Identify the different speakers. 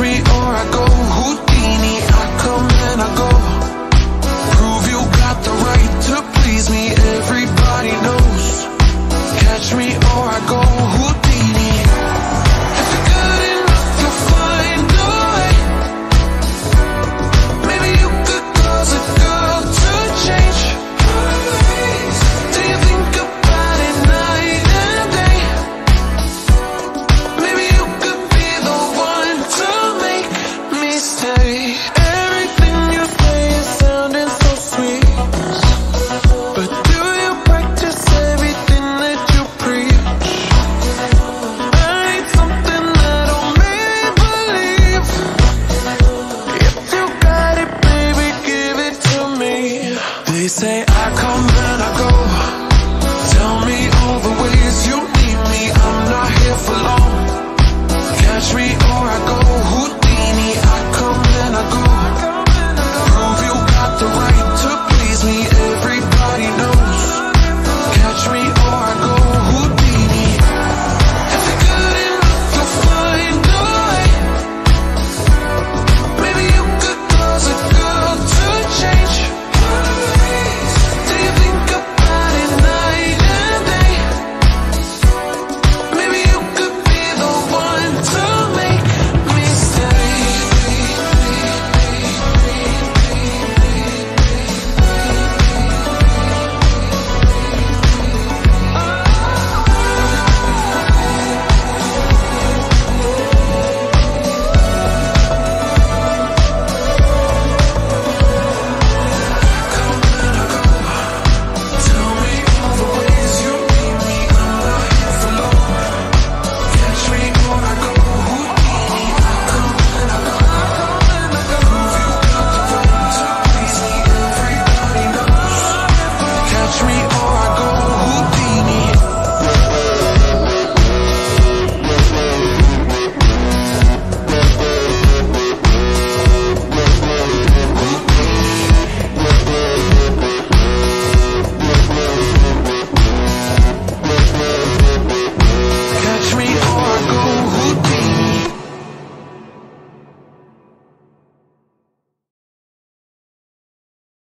Speaker 1: Me or I go. Say I come